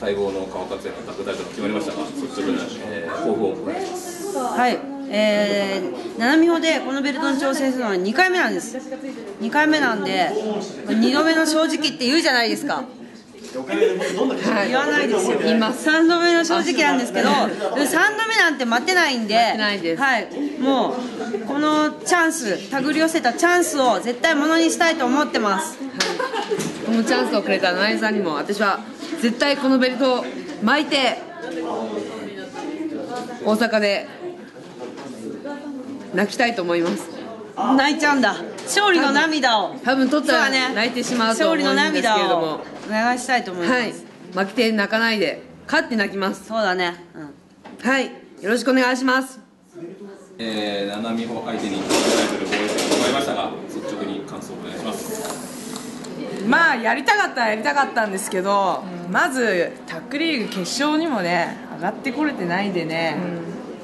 待望の川勝也のタッグタイトルが決まりましたが率直な、えー、抱負をお願いしますはい、えー、七海穂でこのベルトに挑戦するのは2回目なんです。2回目なんで2度目の正直って言うじゃないですか。はい言わないですよ言います3度目の正直なんですけど3度目なんて待てないんではい、もうこのチャンス手繰り寄せたチャンスを絶対ものにしたいと思ってます。このチャンスをくれた七井さんにも私は絶対このベルトを巻いて大阪で泣きたいと思います。泣いちゃうんだ。勝利の涙を。多分取ったら泣いてしまうと思うん勝利のですけれども。お願いしたいと思います、はい。負けて泣かないで勝って泣きます。そうだね。うん。はい。よろしくお願いします。えー、七海穂相手にタイトル防衛戦決まりましたが率直に感想をお願いしますまあやりたかったはやりたかったんですけど、まずタックリーグ決勝にもね上がってこれてないでね、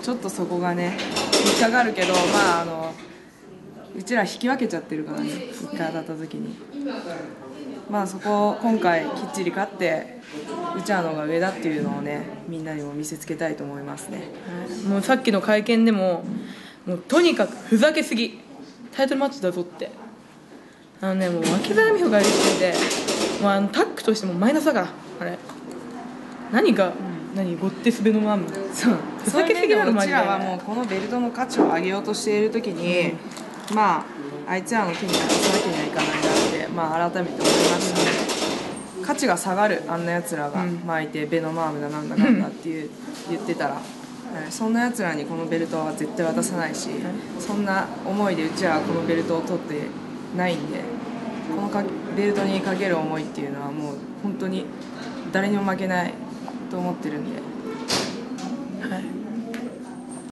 ちょっとそこがね引っかかるけどまああのうちら引き分けちゃってるからね一回当たった時に。まあそこを今回きっちり勝ってうちらの方が上だっていうのをねみんなにも見せつけたいと思いますね。もうさっきの会見でももうとにかくふざけすぎ。タイトルマッチだぞってあのねもう脇腹美穂がいる時点でもうあのタッグとしてもマイナスだからあれ。何が、何ゴッテスベノマンそう。ふざけすぎなのうマジで。ちらはもうこのベルトの価値を上げようとしている時に、まああいつらの手に渡さなきゃいけないなって、まあ、改めて思いましたね、価値が下がるあんなやつらが、まあいてベノマームだなんだなんだっていう言ってたら、はいそんなやつらにこのベルトは絶対渡さないし、そんな思いでうちらはこのベルトを取ってないんでこのかベルトにかける思いっていうのはもう本当に誰にも負けないと思ってるんで。はい